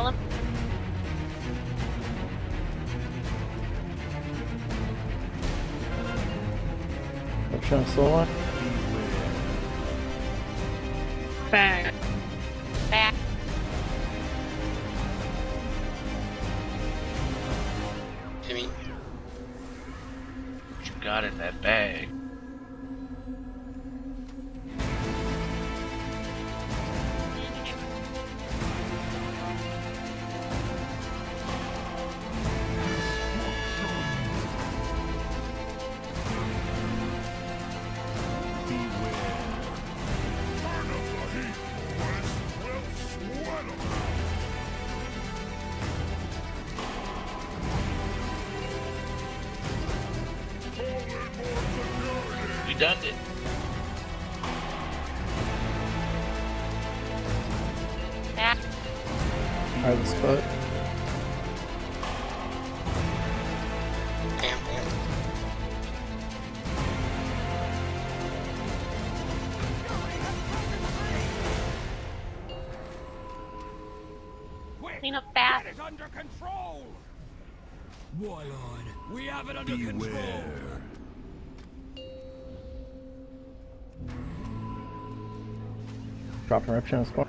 Philip. I'm trying to slow line. Back. Back. Timmy, What you got in that bag? Hide the spot. Pam, Pam. Clean up fast. Get it under control! Warlord, we have it under control. Drop eruption on squad.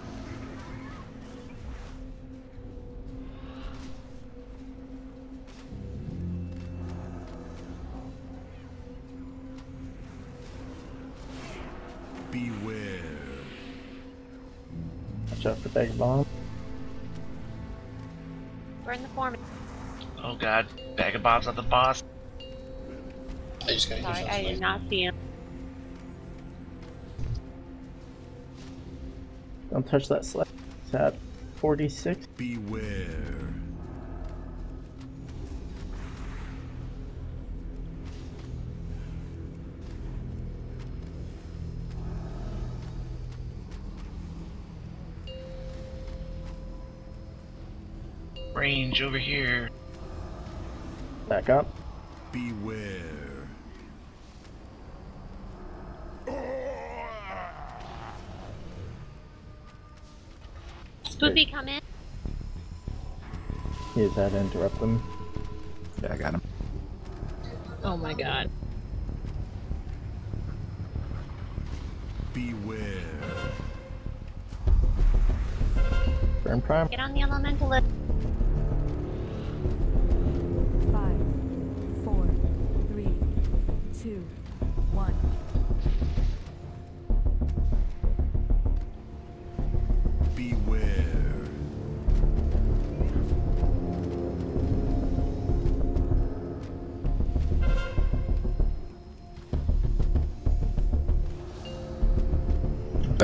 Watch out for bag bomb. Burn the foreman. Oh god, bag of bombs on the boss. I just gotta Sorry, I did not see him. Don't touch that slab. It's at 46. Beware. Range over here. Back up. Beware. Spoopy, come in. Use that to interrupt them. Yeah, I got him. Oh my god. Beware. Burn prime. Get on the elementalist.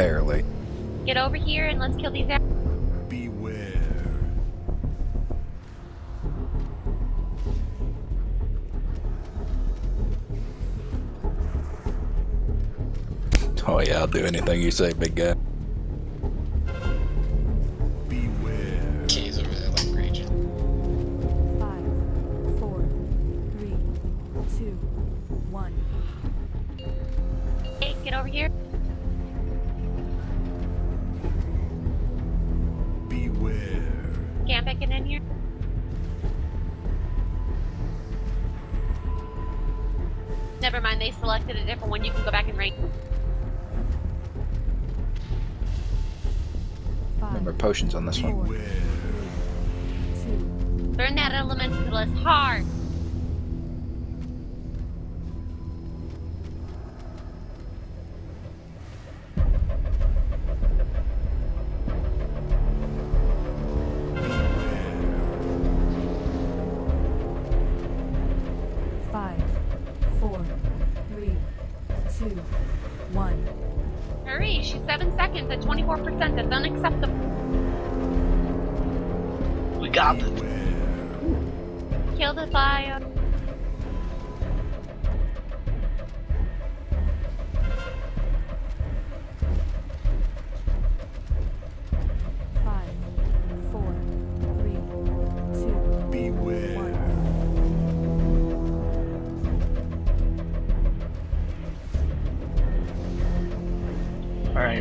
Barely. Get over here and let's kill these. a- Beware. Oh yeah, I'll do anything you say, big guy. Beware. Kay's over there Never mind, they selected a different one. You can go back and rank. Five, Remember potions on this one. four, Beware. two, Burn that elementalist hard. Seconds at 24%. That's unacceptable. We got the Kill the fire.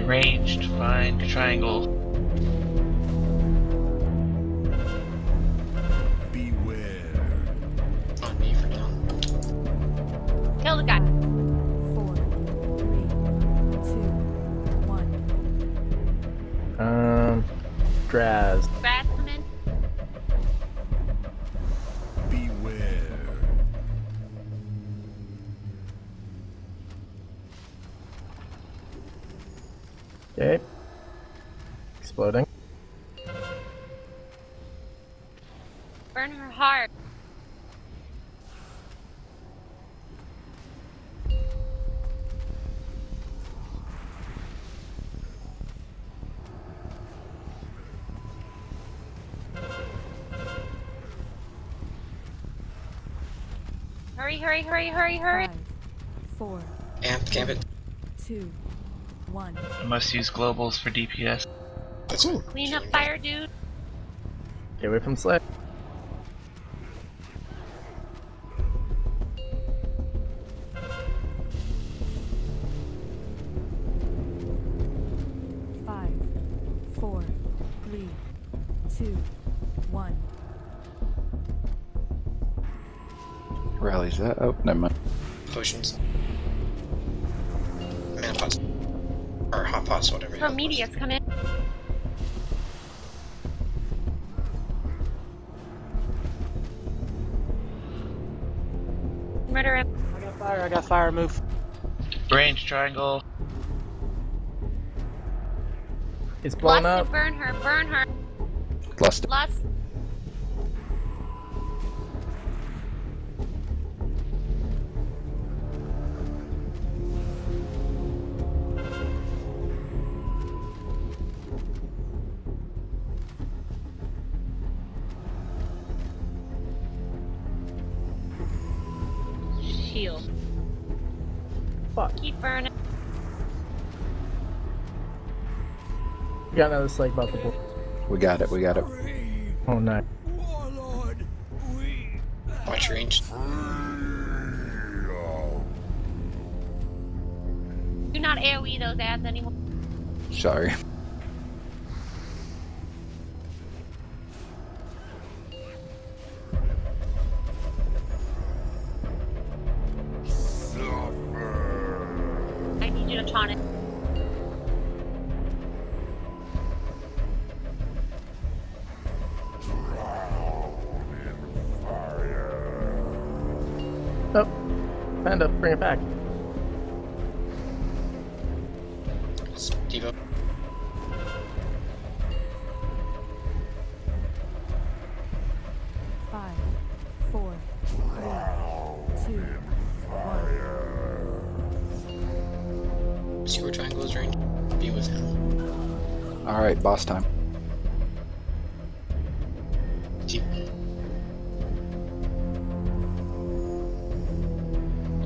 ranged, find triangle. Beware. On me for now. Kill the guy. Okay. Exploding. Burn her heart. Hurry, hurry, hurry, hurry, hurry. Five, four, Amp, camp it. two, one. I must use globals for DPS. That's cool. Clean up fire, dude. Get away from Slay. Five, four, three, two, one. Rally's that? Oh, never mind. Potions. Hot pots, whatever. Prometheus, come in. Murder him. I got fire, I got fire, move. Range triangle. It's blown Lust up. and burn her, burn her. Lust. Lust. Fuck. Keep burning. We got another Slay buff. aboard. We got it. We got it. Oh no. Warlord, we Watch your range. Do not AoE those ads anymore. Sorry. It. Oh. Panda, bring it back. See where triangle is range? Be with him. All right, boss time. Deep.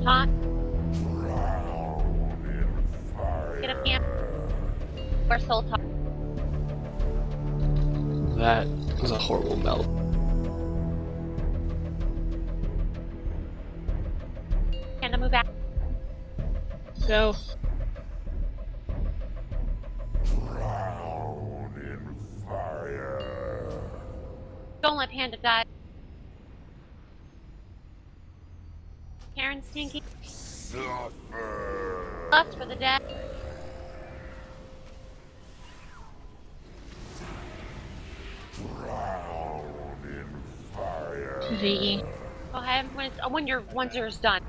Taunt. Get a camp. Or soul taunt. That was a horrible melt. Panda, move back. Go. Don't let Panda die. Karen Stinky. Lust for the dead. Drown VE. Go ahead when, it's, when your once yours done.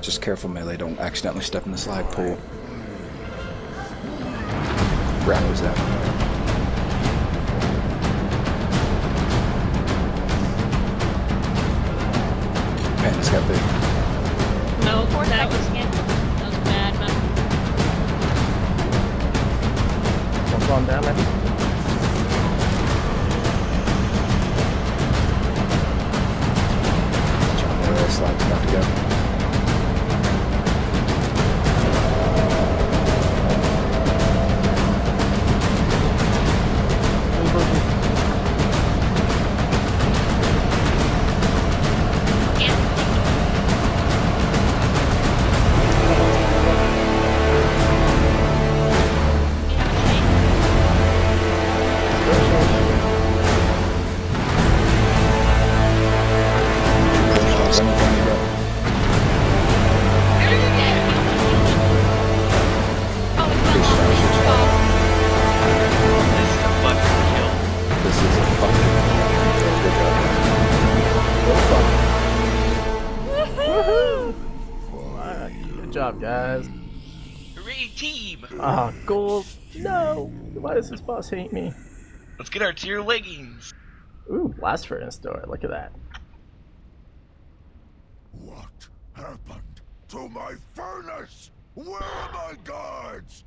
Just careful, melee. Don't accidentally step in the slide pool. Rat was that. Panda's got big. No, Four that was, seconds again. that was bad, man. Jump on damage. Gold. No. Why does this boss hate me? Let's get our tier leggings. Ooh, blast furnace door. Look at that. What happened to my furnace? Where are my guards?